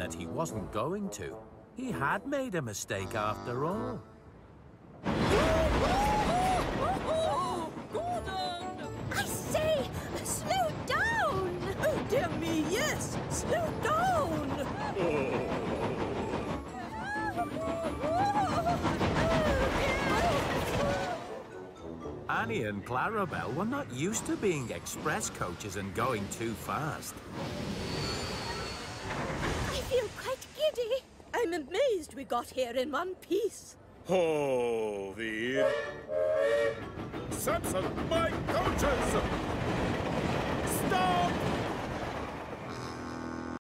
that he wasn't going to. He had made a mistake after all. I say, slow down! Oh, dear me, yes! Slow down! Annie and Clarabel were not used to being express coaches and going too fast. I'm amazed we got here in one piece. Oh, the... Samson, my coaches!